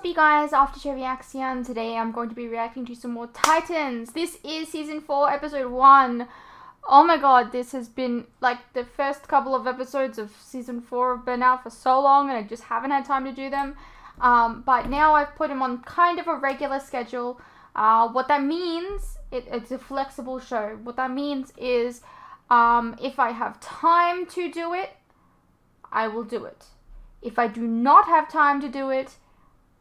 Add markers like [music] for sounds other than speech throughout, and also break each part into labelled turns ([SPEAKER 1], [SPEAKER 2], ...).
[SPEAKER 1] up you guys, After Show Reaction. Today I'm going to be reacting to some more Titans. This is season 4, episode 1. Oh my god, this has been, like, the first couple of episodes of season 4 have been out for so long and I just haven't had time to do them. Um, but now I've put them on kind of a regular schedule. Uh, what that means, it, it's a flexible show. What that means is um, if I have time to do it, I will do it. If I do not have time to do it,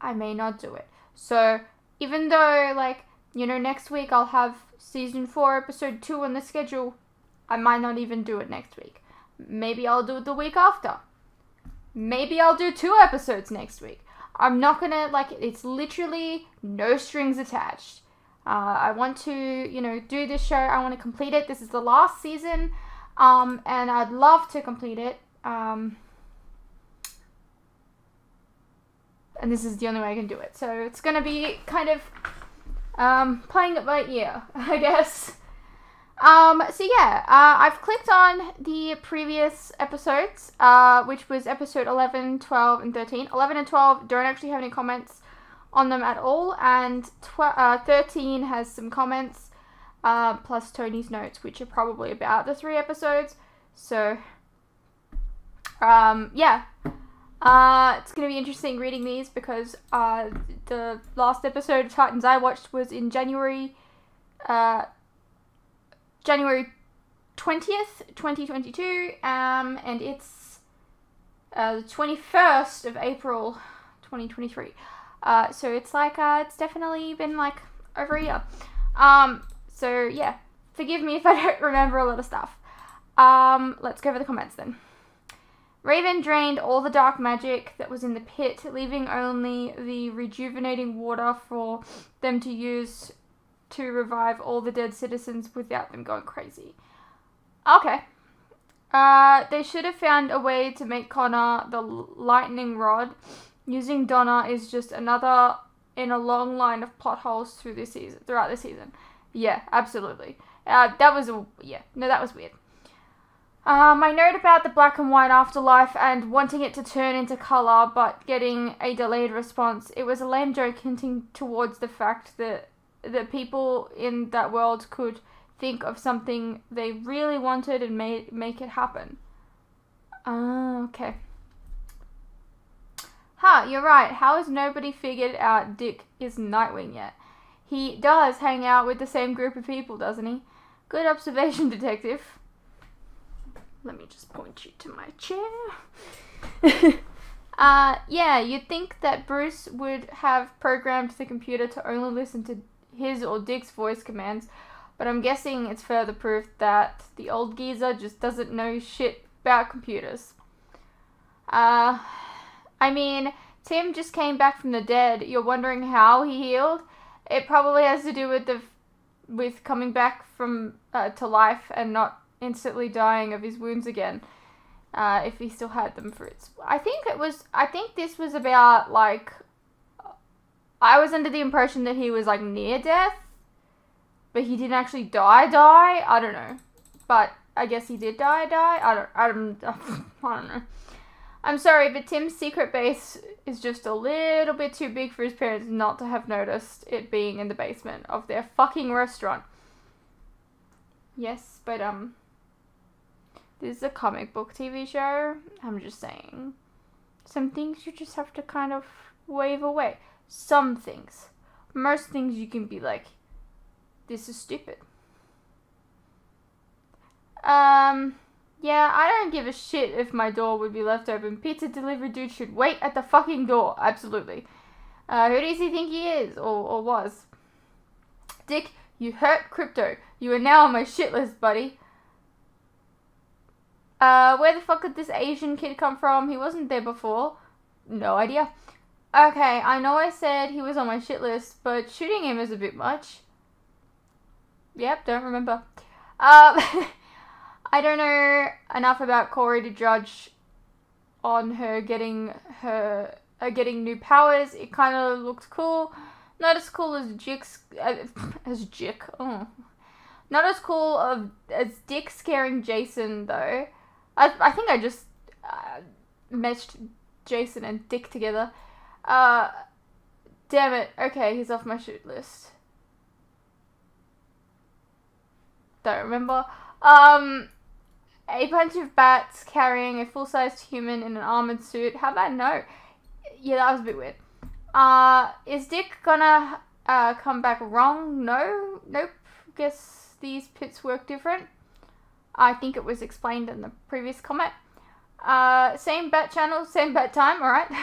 [SPEAKER 1] I may not do it. So even though like, you know, next week I'll have season 4 episode 2 on the schedule, I might not even do it next week. Maybe I'll do it the week after. Maybe I'll do two episodes next week. I'm not gonna like it's literally no strings attached. Uh, I want to, you know, do this show. I want to complete it. This is the last season, um, and I'd love to complete it. Um, and this is the only way I can do it. So it's gonna be kind of um, playing it by ear, [laughs] I guess. Um, so yeah, uh, I've clicked on the previous episodes, uh, which was episode 11, 12, and 13. 11 and 12 don't actually have any comments on them at all, and uh, 13 has some comments, uh, plus Tony's notes, which are probably about the three episodes. So, um, yeah, uh, it's going to be interesting reading these because uh, the last episode of Titans I watched was in January, uh, January 20th, 2022, um, and it's uh, the 21st of April 2023. Uh, so it's like, uh, it's definitely been like over a year. Um, so yeah, forgive me if I [laughs] don't remember a lot of stuff. Um, let's go over the comments then. Raven drained all the dark magic that was in the pit, leaving only the rejuvenating water for them to use to revive all the dead citizens without them going crazy. Okay. Uh, they should have found a way to make Connor the lightning rod. Using Donna is just another in a long line of plot holes through this season, throughout the season. Yeah, absolutely. Uh, that was a yeah. No, that was weird. Uh, my note about the black and white afterlife and wanting it to turn into colour but getting a delayed response, it was a lame joke hinting towards the fact that the people in that world could think of something they really wanted and make, make it happen. Ah, uh, okay. Ha, huh, you're right. How has nobody figured out Dick is Nightwing yet? He does hang out with the same group of people, doesn't he? Good observation, [laughs] detective. Let me just point you to my chair. [laughs] uh, yeah, you'd think that Bruce would have programmed the computer to only listen to his or Dick's voice commands, but I'm guessing it's further proof that the old geezer just doesn't know shit about computers. Uh, I mean, Tim just came back from the dead. You're wondering how he healed? It probably has to do with the with coming back from uh, to life and not instantly dying of his wounds again. Uh, if he still had them for its. I think it was. I think this was about like. I was under the impression that he was like near death, but he didn't actually die. Die. I don't know, but I guess he did die. Die. I don't. I don't. [laughs] I don't know. I'm sorry, but Tim's secret base is just a little bit too big for his parents not to have noticed it being in the basement of their fucking restaurant. Yes, but um, this is a comic book TV show. I'm just saying. Some things you just have to kind of wave away. Some things. Most things you can be like, this is stupid. Um, yeah, I don't give a shit if my door would be left open. Pizza delivery dude should wait at the fucking door. Absolutely. Uh, who does he think he is, or, or was? Dick, you hurt crypto. You are now on my shit list, buddy. Uh, where the fuck did this Asian kid come from? He wasn't there before. No idea. Okay, I know I said he was on my shit list, but shooting him is a bit much. Yep, don't remember. Um, [laughs] I don't know enough about Kory to judge on her getting her uh, getting new powers. It kind of looks cool. Not as cool as Jick's uh, [laughs] as Jick. Oh. Not as cool of as Dick scaring Jason though. I, I think I just uh, meshed Jason and Dick together. Uh, Damn it. Okay, he's off my shoot list. Don't remember. Um, a bunch of bats carrying a full-sized human in an armored suit. How about no? Yeah, that was a bit weird. Uh, is Dick gonna uh, come back wrong? No. Nope. Guess these pits work different. I think it was explained in the previous comment. Uh, same bat channel, same bat time, alright. [laughs]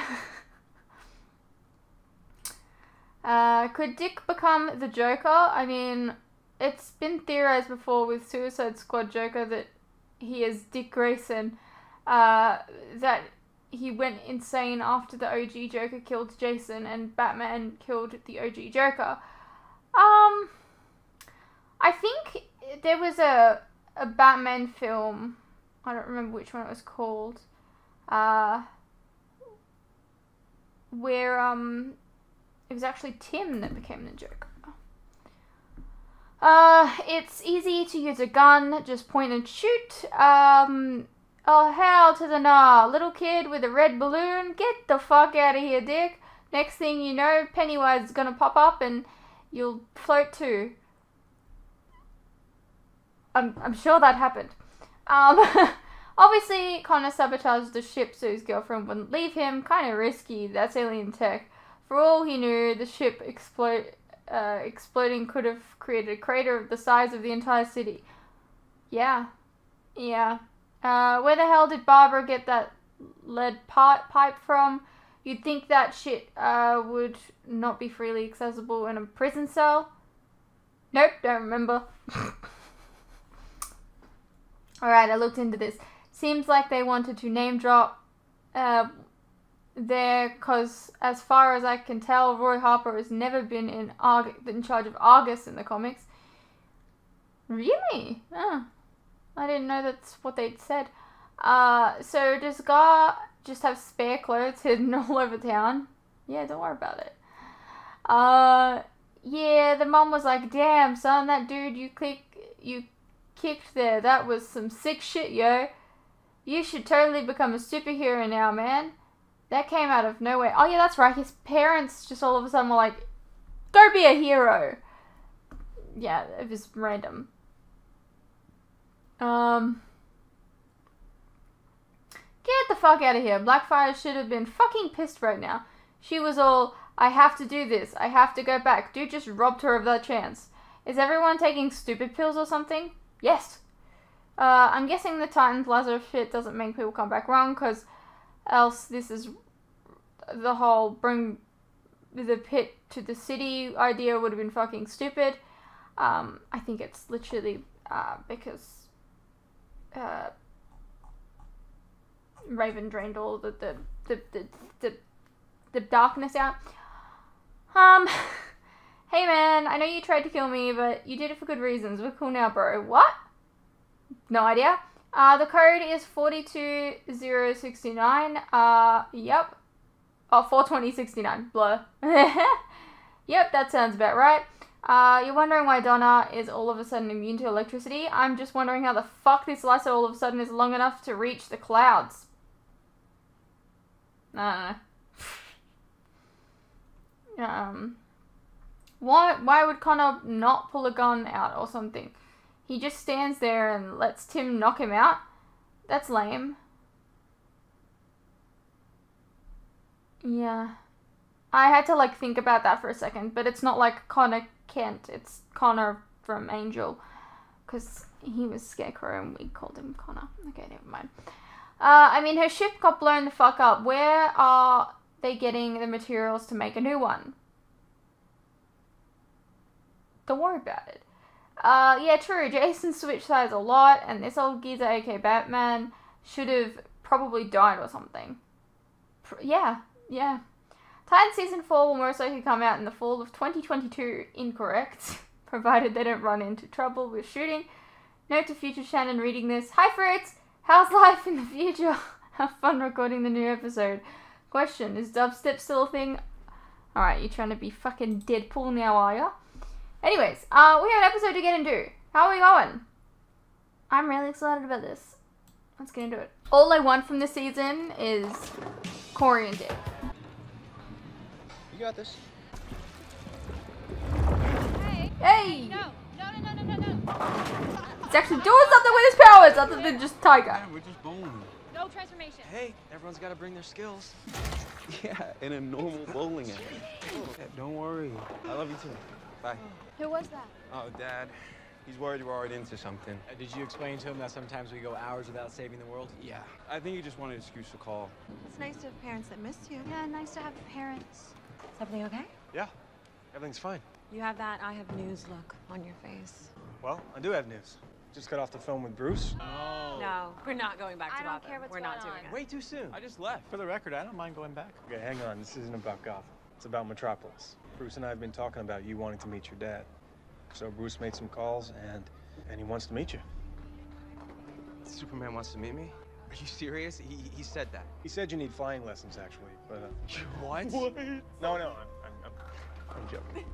[SPEAKER 1] uh, could Dick become the Joker? I mean, it's been theorized before with Suicide Squad Joker that he is Dick Grayson, uh, that he went insane after the OG Joker killed Jason and Batman killed the OG Joker. Um, I think there was a a Batman film. I don't remember which one it was called. Uh, where um, it was actually Tim that became the Joker. Uh, it's easy to use a gun, just point and shoot. Um, oh hell to the nah, little kid with a red balloon, get the fuck out of here, Dick. Next thing you know, Pennywise is gonna pop up and you'll float too. I'm, I'm sure that happened. Um, [laughs] obviously, Connor sabotaged the ship so his girlfriend wouldn't leave him. Kind of risky, that's alien tech. For all he knew, the ship uh, exploding could have created a crater of the size of the entire city. Yeah. Yeah. Uh, where the hell did Barbara get that lead pipe from? You'd think that shit uh, would not be freely accessible in a prison cell. Nope, don't remember. [laughs] Alright, I looked into this. Seems like they wanted to name drop uh, there because, as far as I can tell, Roy Harper has never been in, Arg- in charge of Argus in the comics. Really? Oh, I didn't know that's what they'd said. Uh, so does Gar just have spare clothes [laughs] hidden all over town? Yeah, don't worry about it. Uh, yeah, the mom was like, "Damn, son, that dude you click you kicked there. That was some sick shit, yo. You should totally become a superhero now, man. That came out of nowhere. Oh, yeah, that's right. His parents just all of a sudden were like, go be a hero. Yeah, it was random. Um. Get the fuck out of here. Blackfire should have been fucking pissed right now. She was all, I have to do this. I have to go back. Dude just robbed her of that chance. Is everyone taking stupid pills or something? Yes. Uh, I'm guessing the Titans Lazarus shit doesn't make people come back wrong, because else this is the whole bring the pit to the city idea would have been fucking stupid. Um, I think it's literally uh, because uh, Raven drained all the the, the, the, the, the darkness out. Um, [laughs] hey man, I know you tried to kill me, but you did it for good reasons. We're cool now, bro. What? No idea. Uh, the code is 42069. Uh, yep. Oh, 42069. Blur. [laughs] yep, that sounds about right. Uh, you're wondering why Donna is all of a sudden immune to electricity? I'm just wondering how the fuck this lasso all of a sudden is long enough to reach the clouds. I know. [laughs] um, why, why would Connor not pull a gun out or something? He just stands there and lets Tim knock him out? That's lame. Yeah. I had to like think about that for a second, but it's not like Connor Kent, it's Connor from Angel. Because he was Scarecrow and we called him Connor. Okay, never mind. Uh, I mean, her ship got blown the fuck up. Where are they getting the materials to make a new one? Don't worry about it. Uh, yeah, true. [laughs] Jason switched sides a lot, and this old geezer, aka Batman, should have probably died or something. yeah, yeah. Titan Season 4 will most likely come out in the fall of 2022. Incorrect. [laughs] Provided they don't run into trouble with shooting. Note to future Shannon reading this. Hi Fritz! How's [laughs] life in the future? Have fun recording the new episode. Question, is dubstep still a thing? Alright, you're trying to be fucking Deadpool now, are ya? Anyways, uh, we have an episode to get into. How are we going? I'm really excited about this. Let's get into it. All I want from this season is Kory and Dick.
[SPEAKER 2] You got this.
[SPEAKER 1] Hey!
[SPEAKER 2] No, no, no, no, no, no, no.
[SPEAKER 1] He's actually doing something with his powers other than just Tiger.
[SPEAKER 3] Yeah, we're just bowling.
[SPEAKER 2] No transformation.
[SPEAKER 4] Hey, everyone's got to bring their skills. [laughs]
[SPEAKER 3] Yeah, in a normal bowling alley. Don't worry. I love you too. Bye.
[SPEAKER 2] Who was that?
[SPEAKER 3] Oh, Dad. He's worried we're already into something.
[SPEAKER 4] Uh, did you explain to him that sometimes we go hours without saving the world?
[SPEAKER 3] Yeah. I think he just wanted an excuse to call.
[SPEAKER 5] It's nice to have parents that miss you.
[SPEAKER 2] Yeah, nice to have parents.
[SPEAKER 5] Is everything okay?
[SPEAKER 6] Yeah, everything's fine.
[SPEAKER 5] You have that I have news look on your face.
[SPEAKER 6] Well, I do have news. Just got off the phone with Bruce.
[SPEAKER 4] No.
[SPEAKER 5] No, we're not going back
[SPEAKER 2] I
[SPEAKER 5] to
[SPEAKER 2] don't
[SPEAKER 5] Gotham.
[SPEAKER 2] care what's
[SPEAKER 5] we're not
[SPEAKER 2] going
[SPEAKER 5] doing
[SPEAKER 2] on.
[SPEAKER 5] it.
[SPEAKER 4] Way too soon.
[SPEAKER 3] I just left.
[SPEAKER 6] For the record, I don't mind going back. Okay, hang on. This isn't about Gotham. It's about Metropolis. Bruce and I have been talking about you wanting to meet your dad. So Bruce made some calls and and he wants to meet you.
[SPEAKER 4] Superman wants to meet me? Are you serious? He, he said that.
[SPEAKER 6] He said you need flying lessons, actually, but uh,
[SPEAKER 4] What?
[SPEAKER 6] no, no, I'm, I'm, I'm, I'm joking.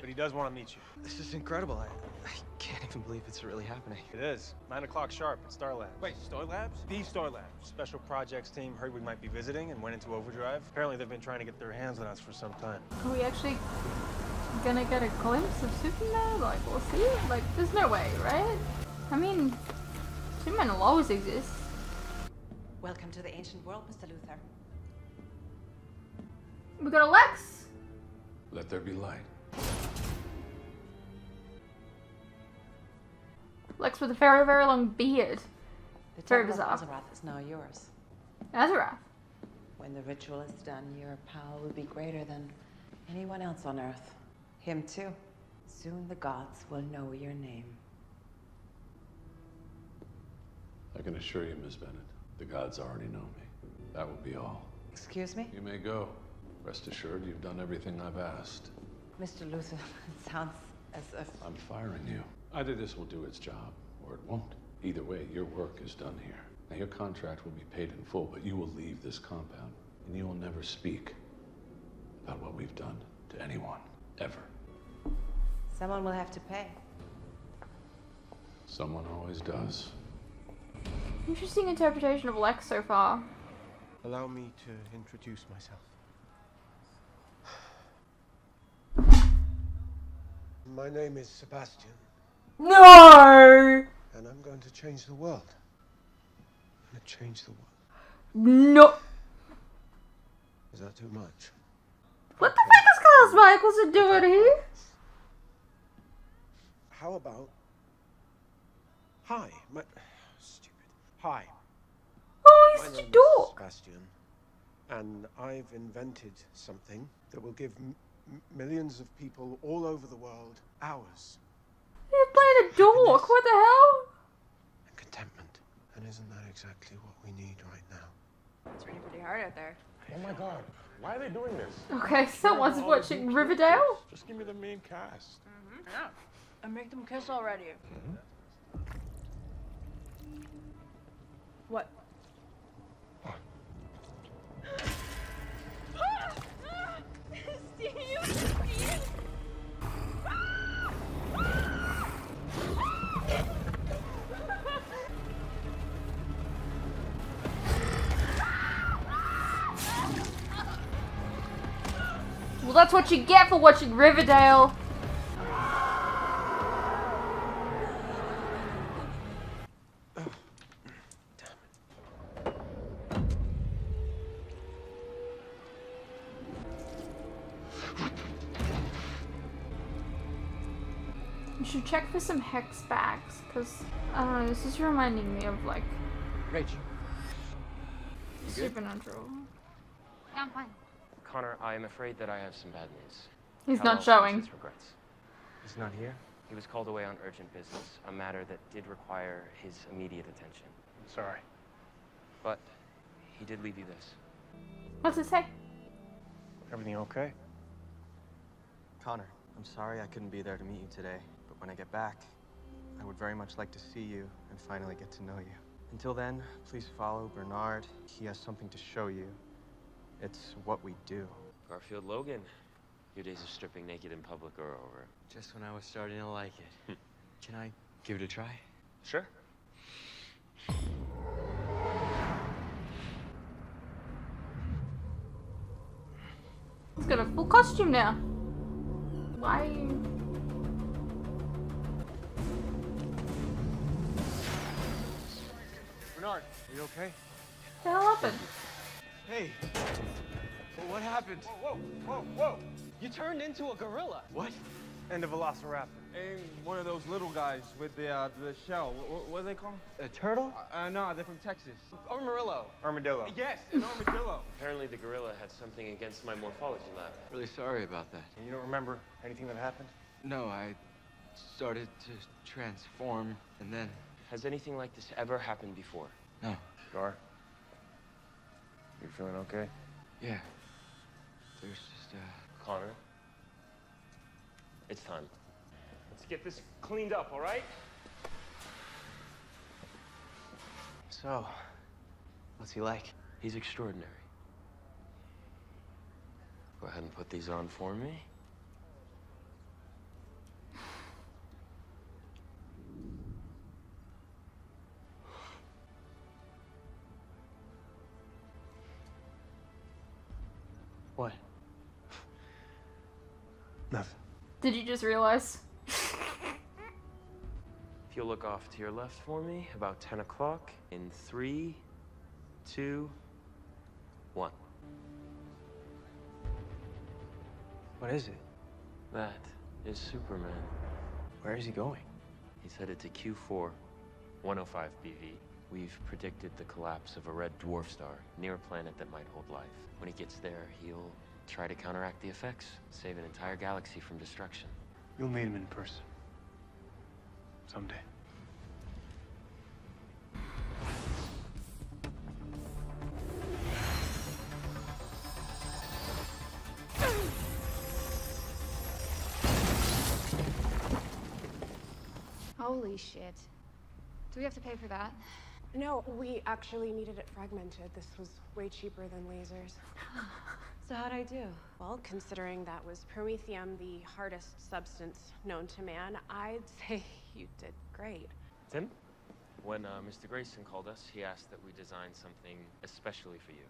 [SPEAKER 6] But he does want to meet you.
[SPEAKER 4] This is incredible. I, I can't even believe it's really happening.
[SPEAKER 6] It is nine o'clock sharp at Star Labs.
[SPEAKER 3] Wait, Star Labs?
[SPEAKER 6] The Star Labs special projects team heard we might be visiting and went into overdrive. Apparently, they've been trying to get their hands on us for some time.
[SPEAKER 1] Are we actually gonna get a glimpse of Superman? Like, we'll see? Like, there's no way, right? I mean, Superman will always exist.
[SPEAKER 5] Welcome to the ancient world, Mr. Luthor.
[SPEAKER 1] We got a Lex.
[SPEAKER 7] Let there be light.
[SPEAKER 1] Lex with a very, very long beard.
[SPEAKER 8] The
[SPEAKER 1] Very bizarre.
[SPEAKER 8] Azarath is now yours.
[SPEAKER 1] Azarath.
[SPEAKER 8] When the ritual is done, your power will be greater than anyone else on Earth. Him too. Soon the gods will know your name.
[SPEAKER 7] I can assure you, Miss Bennett, the gods already know me. That will be all.
[SPEAKER 8] Excuse me?
[SPEAKER 7] You may go. Rest assured, you've done everything I've asked.
[SPEAKER 8] Mr. Luthor, it sounds as if.
[SPEAKER 7] I'm firing you. Either this will do its job, or it won't. Either way, your work is done here. Now, your contract will be paid in full, but you will leave this compound, and you will never speak about what we've done to anyone, ever.
[SPEAKER 8] Someone will have to pay.
[SPEAKER 7] Someone always does.
[SPEAKER 1] Interesting interpretation of Lex so far.
[SPEAKER 6] Allow me to introduce myself.
[SPEAKER 9] My name is Sebastian,
[SPEAKER 1] No!
[SPEAKER 9] and I'm going to change the world. I'm going to change the world.
[SPEAKER 1] No!
[SPEAKER 9] Is that too much?
[SPEAKER 1] What the fuck is Klaus Mikaelson doing here?
[SPEAKER 9] How about. Hi, my. Stupid. Hi,
[SPEAKER 1] Oh, he's such a dork.
[SPEAKER 9] Sebastian, and I've invented something that will give millions of people all over the world hours
[SPEAKER 1] He's playing a dork. What the hell?
[SPEAKER 9] and contentment. And isn't that exactly what we need right now?
[SPEAKER 5] It's raining pretty hard out there.
[SPEAKER 10] Oh my god, why are they doing this?
[SPEAKER 1] Okay, someone's
[SPEAKER 10] All
[SPEAKER 1] watching Riverdale.
[SPEAKER 10] Just give me the main cast. Mm-hmm.
[SPEAKER 5] Yeah. And make them kiss already. Mm-hmm. What?
[SPEAKER 1] Well, that's what you get for watching Riverdale. You should check for some hex bags, because, I this is reminding me of, like,
[SPEAKER 4] Rach.
[SPEAKER 1] Supernatural.
[SPEAKER 2] Yeah, I'm fine.
[SPEAKER 11] Connor, I am afraid that I have some bad news.
[SPEAKER 1] He's
[SPEAKER 11] Kal-El
[SPEAKER 1] not
[SPEAKER 11] sends
[SPEAKER 1] showing.
[SPEAKER 11] His regrets.
[SPEAKER 4] He's not here?
[SPEAKER 11] He was called away on urgent business, a matter that did require his immediate attention.
[SPEAKER 6] I'm Sorry.
[SPEAKER 11] But he did leave you this.
[SPEAKER 1] What's it say?
[SPEAKER 6] Everything okay?
[SPEAKER 4] Connor, I'm sorry I couldn't be there to meet you today, but when I get back, I would very much like to see you and finally get to know you. Until then, please follow Bernard. He has something to show you. It's what we do.
[SPEAKER 11] Garfield Logan, your days of stripping naked in public are over.
[SPEAKER 4] Just when I was starting to like it. Hmm. Can I give it a try?
[SPEAKER 11] Sure.
[SPEAKER 1] He's got a full costume now. Why?
[SPEAKER 6] Bernard, are you okay?
[SPEAKER 1] What the hell happened?
[SPEAKER 3] Hey, well, what happened?
[SPEAKER 6] Whoa, whoa, whoa! Whoa.
[SPEAKER 3] You turned into a gorilla. What?
[SPEAKER 6] And a velociraptor.
[SPEAKER 3] And one of those little guys with the uh, the shell. What, what are they called?
[SPEAKER 4] A turtle?
[SPEAKER 3] Uh, no, they're from Texas. Armadillo.
[SPEAKER 6] Armadillo.
[SPEAKER 3] Yes, an armadillo. [laughs]
[SPEAKER 11] Apparently, the gorilla had something against my morphology lab.
[SPEAKER 4] Really sorry about that.
[SPEAKER 6] And you don't remember anything that happened?
[SPEAKER 4] No, I started to transform, and then...
[SPEAKER 11] Has anything like this ever happened before?
[SPEAKER 4] No.
[SPEAKER 6] Gar? You feeling okay?
[SPEAKER 4] Yeah. There's just, uh...
[SPEAKER 11] Connor, it's time. Let's get this cleaned up, all right?
[SPEAKER 4] So, what's he like?
[SPEAKER 11] He's extraordinary. Go ahead and put these on for me.
[SPEAKER 6] Nothing.
[SPEAKER 1] Did you just realize?
[SPEAKER 11] If you'll look off to your left for me, about 10 o'clock, in three, two, one.
[SPEAKER 4] What is it?
[SPEAKER 11] That is Superman.
[SPEAKER 4] Where is he going?
[SPEAKER 11] He's headed to Q4, 105 BV. We've predicted the collapse of a red dwarf star near a planet that might hold life. When he gets there, he'll try to counteract the effects, save an entire galaxy from destruction.
[SPEAKER 6] You'll meet him in person. Someday.
[SPEAKER 2] Holy shit. Do we have to pay for that?
[SPEAKER 12] No, we actually needed it fragmented. This was way cheaper than lasers. [laughs]
[SPEAKER 8] So how'd I do?
[SPEAKER 12] Well, considering that was promethium, the hardest substance known to man, I'd [laughs] say you did great.
[SPEAKER 11] Tim? When uh, Mr. Grayson called us, he asked that we design something especially for you.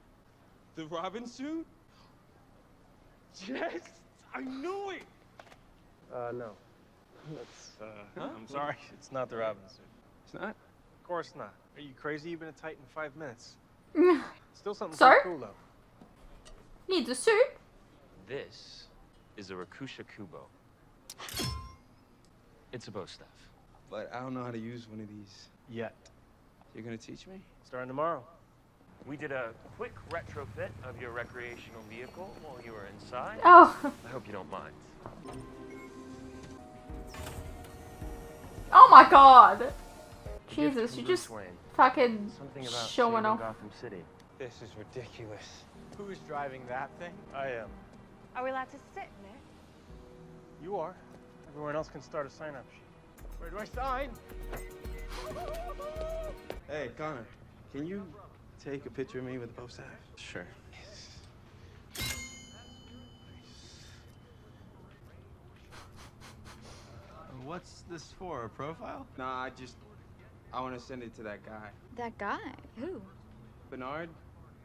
[SPEAKER 3] The Robin suit? Yes, I knew it.
[SPEAKER 6] Uh, no. That's, uh,
[SPEAKER 3] Huh?
[SPEAKER 6] I'm sorry. It's not the Robin suit.
[SPEAKER 3] It's not.
[SPEAKER 6] Of course not. Are you crazy? You've been a Titan five minutes. [laughs] Still something
[SPEAKER 1] So?
[SPEAKER 6] pretty cool, though.
[SPEAKER 1] Needs a suit.
[SPEAKER 11] This is a Rakusha Kubo. It's a bow staff.
[SPEAKER 3] But I don't know how to use one of these.
[SPEAKER 6] Yet.
[SPEAKER 3] You're gonna teach me?
[SPEAKER 6] Starting tomorrow.
[SPEAKER 11] We did a quick retrofit of your recreational vehicle while you were inside.
[SPEAKER 1] Oh.
[SPEAKER 11] I hope you don't mind.
[SPEAKER 1] Oh my god. Jesus, you just
[SPEAKER 11] Wayne.
[SPEAKER 1] fucking
[SPEAKER 11] Something about
[SPEAKER 1] showing off.
[SPEAKER 11] Gotham City.
[SPEAKER 6] This is ridiculous.
[SPEAKER 4] Who's driving that thing?
[SPEAKER 6] I am.
[SPEAKER 2] Are we allowed to sit in it?
[SPEAKER 6] You are. Everyone else can start a sign-up sheet.
[SPEAKER 4] Where do I sign?
[SPEAKER 3] Hey, Connor, can you take a picture of me with a bow staff?
[SPEAKER 4] Sure.
[SPEAKER 3] What's this for? A profile? Nah, I just I want to send it to that guy,
[SPEAKER 2] That guy? Who?
[SPEAKER 3] Bernard,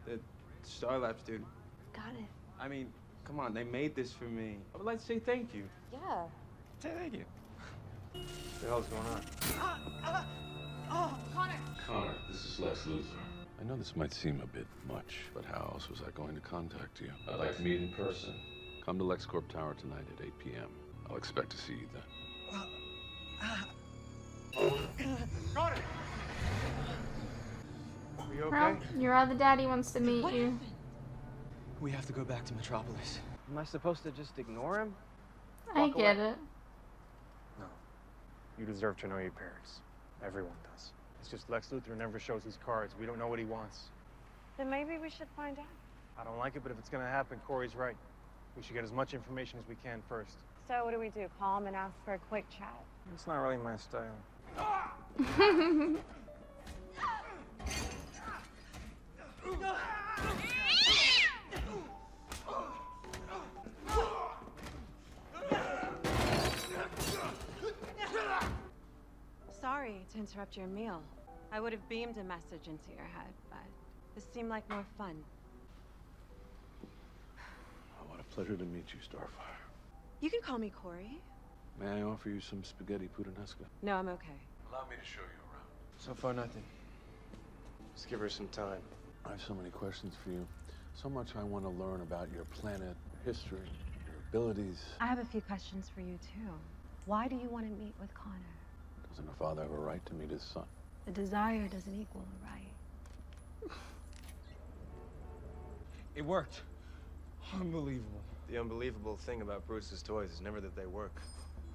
[SPEAKER 3] the Star Labs dude.
[SPEAKER 2] Got it.
[SPEAKER 3] I mean, come on, they made this for me. I would like to say thank you.
[SPEAKER 2] Yeah.
[SPEAKER 3] Say thank you.
[SPEAKER 6] What the hell's going on?
[SPEAKER 7] Uh, uh, uh, Connor, Connor, this is Lex Luthor. I know this might seem a bit much, but how else was I going to contact you? I'd like to meet in person. Come to LexCorp Tower tonight at 8 p.m. I'll expect to see you then.
[SPEAKER 6] Are you okay?
[SPEAKER 1] Well, your other daddy wants to meet you.
[SPEAKER 4] We have to go back to Metropolis. Am I supposed to just ignore him?
[SPEAKER 1] I get
[SPEAKER 4] away.
[SPEAKER 1] it.
[SPEAKER 6] No. You deserve to know your parents. Everyone does. It's just Lex Luthor never shows his cards. We don't know what he wants.
[SPEAKER 12] Then maybe we should find out.
[SPEAKER 6] I don't like it, but if it's gonna happen, Kory's right. We should get as much information as we can first.
[SPEAKER 12] So what do we do? Call him and ask for a quick chat?
[SPEAKER 6] It's not really my style. [laughs]
[SPEAKER 8] Sorry to interrupt your meal. I would have beamed a message into your head, but this seemed like more fun. [sighs]
[SPEAKER 7] Oh, what a pleasure to meet you, Starfire.
[SPEAKER 8] You can call me Kory.
[SPEAKER 7] May I offer you some spaghetti puttanesca?
[SPEAKER 8] No, I'm okay.
[SPEAKER 7] Allow me to show you around.
[SPEAKER 3] So far, nothing.
[SPEAKER 6] Just give her some time.
[SPEAKER 7] I have so many questions for you. So much I want to learn about your planet, history, your abilities.
[SPEAKER 13] I have a few questions for you, too. Why do you want to meet with Connor?
[SPEAKER 7] Doesn't a father have a right to meet his son?
[SPEAKER 13] A desire doesn't equal a right.
[SPEAKER 9] It worked. Unbelievable.
[SPEAKER 6] The unbelievable thing about Bruce's toys is never that they work.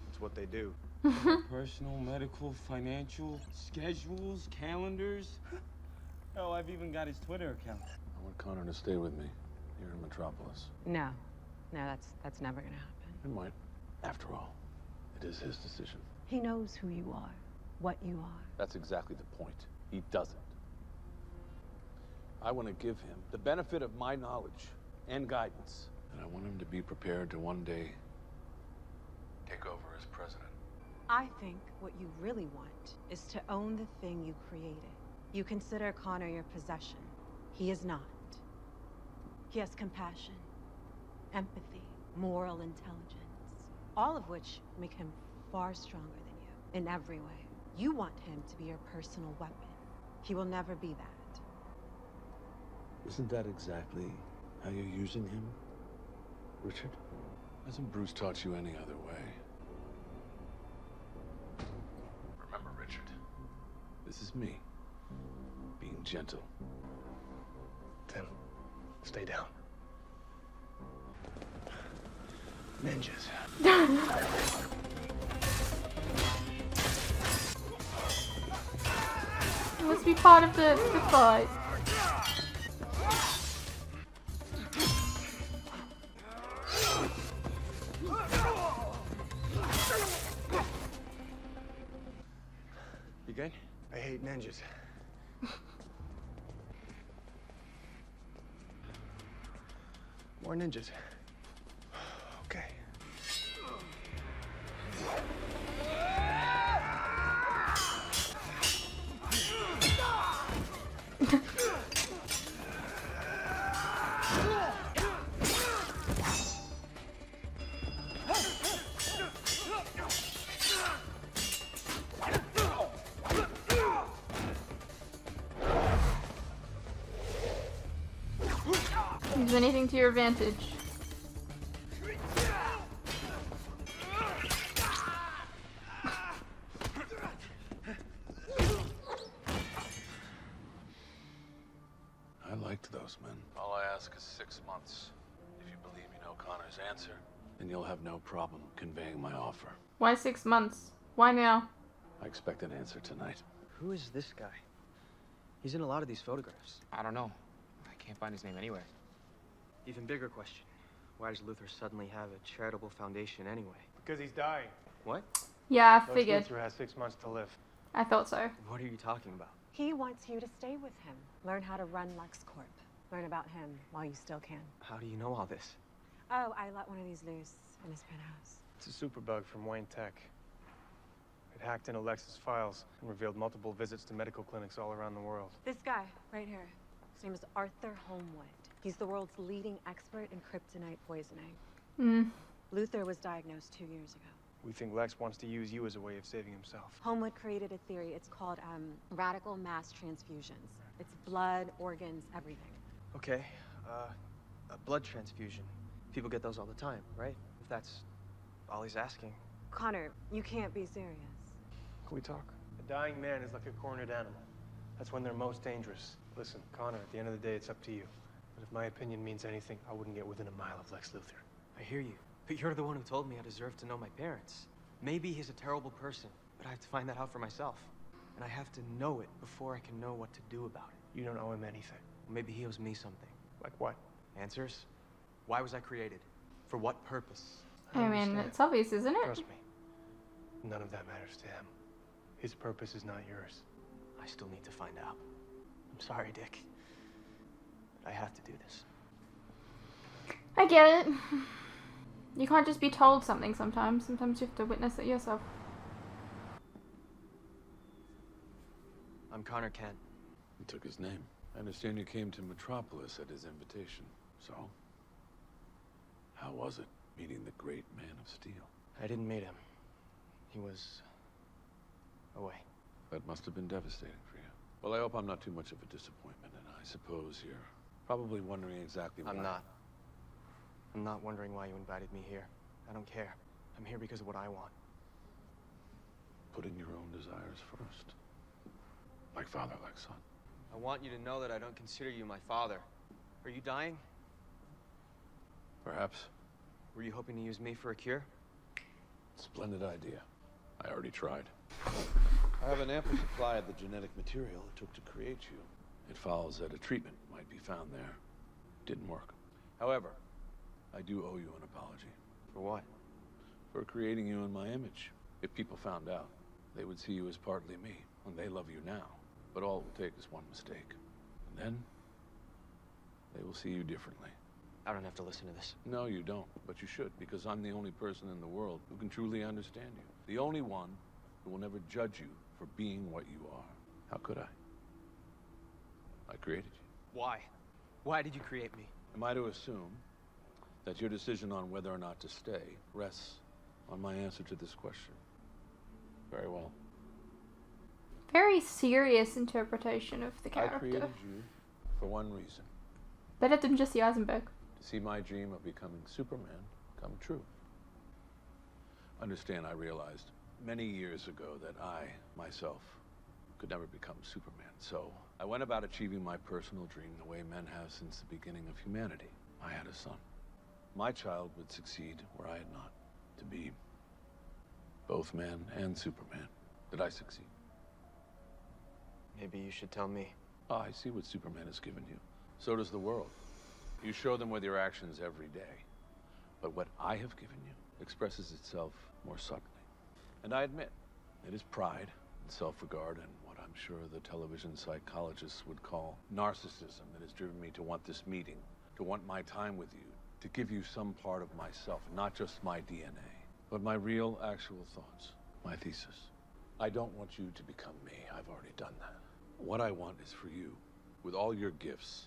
[SPEAKER 6] It's what they do. [laughs]
[SPEAKER 3] Personal, medical, financial, schedules, calendars. [laughs] Oh, I've even got his Twitter account.
[SPEAKER 7] I want Connor to stay with me here in Metropolis.
[SPEAKER 13] No. No, that's that's never gonna happen.
[SPEAKER 7] It might. After all, it is his decision.
[SPEAKER 13] He knows who you are, what you are.
[SPEAKER 7] That's exactly the point. He doesn't. I want to give him the benefit of my knowledge and guidance. And I want him to be prepared to one day take over as president.
[SPEAKER 13] I think what you really want is to own the thing you created. You consider Connor your possession. He is not. He has compassion, empathy, moral intelligence, all of which make him far stronger than you in every way. You want him to be your personal weapon. He will never be that.
[SPEAKER 7] Isn't that exactly how you're using him, Richard? Hasn't Bruce taught you any other way? Remember, Richard, this is me, being gentle.
[SPEAKER 6] Tim, stay down. Ninjas. [laughs]
[SPEAKER 1] It must be part of the, the fight.
[SPEAKER 6] You good? I hate ninjas. [laughs] More ninjas.
[SPEAKER 1] Use anything to your advantage.
[SPEAKER 7] I liked those men. All I ask is six months. If you believe you know Connor's answer, then you'll have no problem conveying my offer.
[SPEAKER 1] Why six months? Why now?
[SPEAKER 7] I expect an answer tonight.
[SPEAKER 4] Who is this guy? He's in a lot of these photographs.
[SPEAKER 14] I don't know. I can't find his name anywhere.
[SPEAKER 4] Even bigger question. Why does Luthor suddenly have a charitable foundation anyway?
[SPEAKER 6] Because he's dying.
[SPEAKER 4] What?
[SPEAKER 1] Yeah, I
[SPEAKER 6] Lex
[SPEAKER 1] figured.
[SPEAKER 6] Luthor has six months to live.
[SPEAKER 1] I thought so.
[SPEAKER 4] What are you talking about?
[SPEAKER 13] He wants you to stay with him. Learn how to run LexCorp. Learn about him while you still can.
[SPEAKER 4] How do you know all this?
[SPEAKER 13] Oh, I let one of these loose in his penthouse.
[SPEAKER 6] It's a superbug from Wayne Tech. It hacked into Lex's files and revealed multiple visits to medical clinics all around the world.
[SPEAKER 13] This guy, right here. His name is Arthur Homewood. He's the world's leading expert in kryptonite poisoning.
[SPEAKER 1] Hmm.
[SPEAKER 13] Luthor was diagnosed two years ago.
[SPEAKER 6] We think Lex wants to use you as a way of saving himself.
[SPEAKER 13] Homewood created a theory. It's called um, radical mass transfusions. It's blood, organs, everything.
[SPEAKER 4] Okay, uh, a blood transfusion. People get those all the time, right? If that's all he's asking.
[SPEAKER 13] Connor, you can't be serious.
[SPEAKER 6] Can we talk? A dying man is like a cornered animal. That's when they're most dangerous. Listen, Connor, at the end of the day, it's up to you. But if my opinion means anything, I wouldn't get within a mile of Lex Luthor.
[SPEAKER 4] I hear you. But you're the one who told me I deserve to know my parents. Maybe he's a terrible person, but I have to find that out for myself. And I have to know it before I can know what to do about it.
[SPEAKER 6] You don't owe him anything.
[SPEAKER 4] Maybe he owes me something.
[SPEAKER 6] Like what?
[SPEAKER 4] Answers? Why was I created? For what purpose?
[SPEAKER 1] I mean, it's obvious, isn't it?
[SPEAKER 6] Trust me. None of that matters to him. His purpose is not yours.
[SPEAKER 4] I still need to find out. I'm sorry, Dick. But I have to do this.
[SPEAKER 1] I get it. You can't just be told something sometimes. Sometimes you have to witness it yourself.
[SPEAKER 4] I'm Connor Kent.
[SPEAKER 7] He took his name. I understand you came to Metropolis at his invitation. So, how was it meeting the great man of steel?
[SPEAKER 4] I didn't meet him. He was away.
[SPEAKER 7] That must have been devastating for you. Well, I hope I'm not too much of a disappointment, and I suppose you're probably wondering exactly why.
[SPEAKER 4] I'm not. I'm not wondering why you invited me here. I don't care. I'm here because of what I want.
[SPEAKER 7] Putting your own desires first. Like father, like son.
[SPEAKER 4] I want you to know that I don't consider you my father. Are you dying?
[SPEAKER 7] Perhaps.
[SPEAKER 4] Were you hoping to use me for a cure?
[SPEAKER 7] Splendid idea. I already tried. I have an ample supply of the genetic material it took to create you. It follows that a treatment might be found there. Didn't work. However, I do owe you an apology.
[SPEAKER 4] For what?
[SPEAKER 7] For creating you in my image. If people found out, they would see you as partly me, and they love you now. But all it will take is one mistake. And then, they will see you differently.
[SPEAKER 4] I don't have to listen to this.
[SPEAKER 7] No, you don't, but you should, because I'm the only person in the world who can truly understand you. The only one who will never judge you for being what you are. How could I? I created you.
[SPEAKER 4] Why? Why did you create me?
[SPEAKER 7] Am I to assume that your decision on whether or not to stay rests on my answer to this question? Very well.
[SPEAKER 1] Very serious interpretation of the character.
[SPEAKER 7] I created you for one reason.
[SPEAKER 1] Better than Jesse Eisenberg.
[SPEAKER 7] to see my dream of becoming Superman come true. Understand, I realized many years ago that I, myself, could never become Superman. So I went about achieving my personal dream the way men have since the beginning of humanity. I had a son. My child would succeed where I had not. To be both man and Superman. Did I succeed?
[SPEAKER 4] Maybe you should tell me.
[SPEAKER 7] Ah, I see what Superman has given you. So does the world. You show them with your actions every day. But what I have given you expresses itself more subtly. And I admit, it is pride and self-regard and I'm sure the television psychologists would call narcissism that has driven me to want this meeting, to want my time with you, to give you some part of myself, not just my DNA, but my real, actual thoughts, my thesis. I don't want you to become me. I've already done that. What I want is for you, with all your gifts,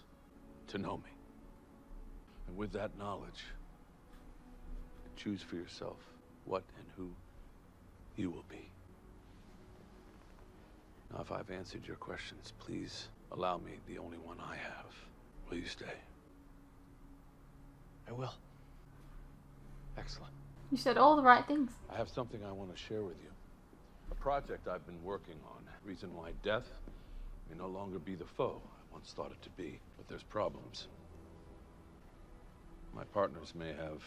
[SPEAKER 7] to know me. And with that knowledge, choose for yourself what and who you will be. Now, if I've answered your questions, please allow me the only one I have. Will you stay?
[SPEAKER 4] I will. Excellent.
[SPEAKER 1] You said all the right things.
[SPEAKER 7] I have something I want to share with you. A project I've been working on. Reason why death may no longer be the foe I once thought it to be. But there's problems. My partners may have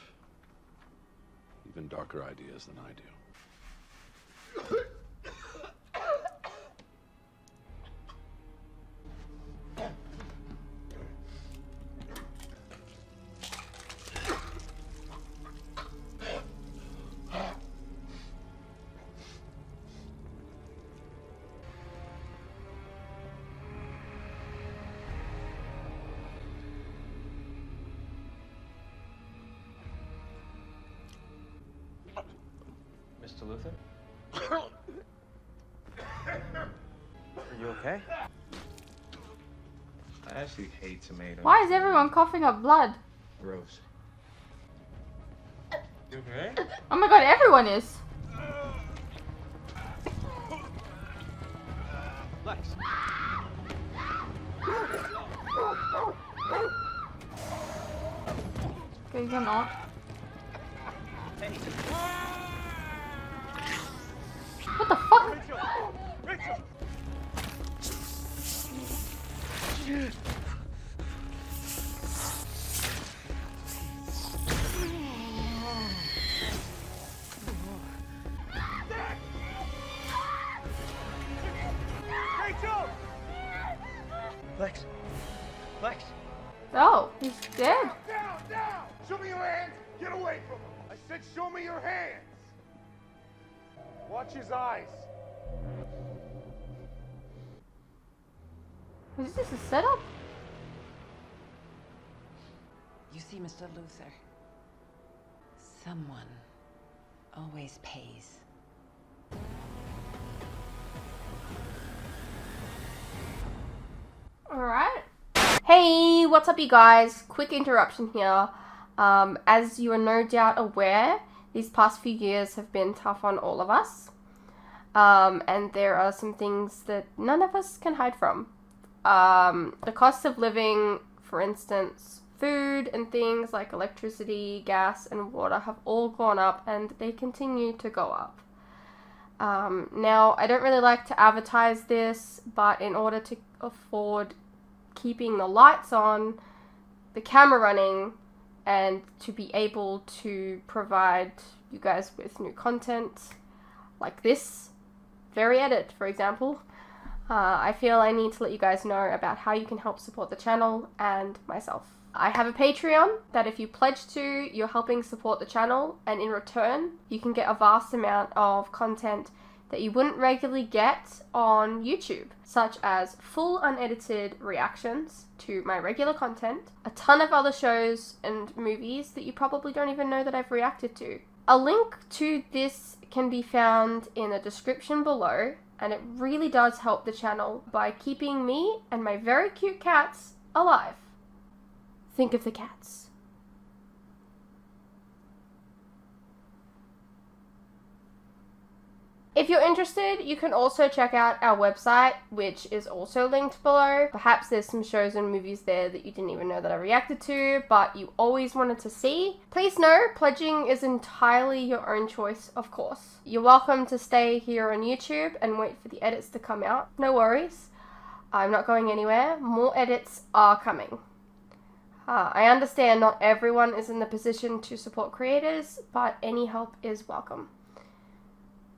[SPEAKER 7] even darker ideas than I do.
[SPEAKER 14] Actually hate tomatoes.
[SPEAKER 1] Why is everyone coughing up blood?
[SPEAKER 14] Gross. You okay?
[SPEAKER 1] Oh my god, everyone is.
[SPEAKER 4] Lex.
[SPEAKER 1] Okay, you're not. What the fuck?
[SPEAKER 6] Rachel! Rachel!
[SPEAKER 4] Lex. Lex.
[SPEAKER 1] Oh, he's dead.
[SPEAKER 10] Down, down! Show me your hands! Get away from him! I said show me your hands! Watch his eyes.
[SPEAKER 1] This a setup?
[SPEAKER 8] You see, Mr. Luthor, someone always pays.
[SPEAKER 1] Alright. Hey, what's up, you guys? Quick interruption here. Um, as you are no doubt aware, these past few years have been tough on all of us.
[SPEAKER 15] Um, and there are some things that none of us can hide from. Um, the cost of living, for instance, food and things like electricity, gas, and water have all gone up and they continue to go up. Um, now, I don't really like to advertise this, but in order to afford keeping the lights on, the camera running, and to be able to provide you guys with new content like this very edit, for example, uh, I feel I need to let you guys know about how you can help support the channel and myself. I have a Patreon that if you pledge to, you're helping support the channel, and in return, you can get a vast amount of content that you wouldn't regularly get on YouTube, such as full unedited reactions to my regular content, a ton of other shows and movies that you probably don't even know that I've reacted to. A link to this can be found in the description below, and it really does help the channel by keeping me and my very cute cats alive. Think of the cats. If you're interested, you can also check out our website, which is also linked below. Perhaps there's some shows and movies there that you didn't even know that I reacted to, but you always wanted to see. Please know, pledging is entirely your own choice, of course. You're welcome to stay here on YouTube and wait for the edits to come out. No worries. I'm not going anywhere. More edits are coming. Uh, I understand not everyone is in the position to support creators, but any help is welcome.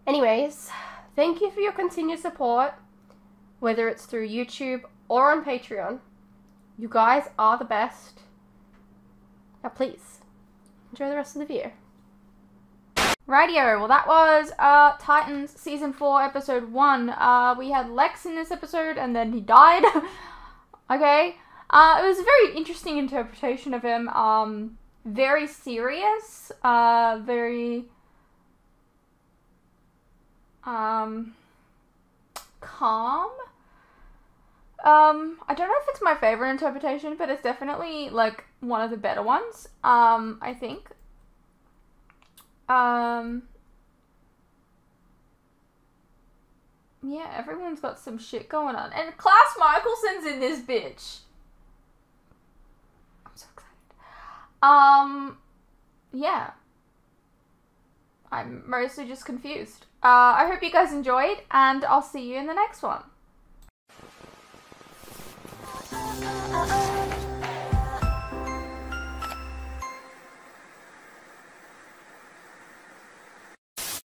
[SPEAKER 15] Anyways, thank you for your continued support, whether it's through YouTube or on Patreon. You guys are the best. Now, please enjoy the rest of the video. Radio. Well, that was uh, Titans season four, episode one. Uh, we had Lex in this episode, and then he died. [laughs] okay. Uh, it was a very interesting interpretation of him. Um, very serious. Uh, very um, calm. Um, I don't know if it's my favorite interpretation, but it's definitely like one of the better ones. Um, I think. Um, yeah, everyone's got some shit going on, and Klaus Mikaelson's in this bitch. I'm so excited. Um, yeah. I'm mostly just confused. Uh, I hope you guys enjoyed, and I'll see you in the next one.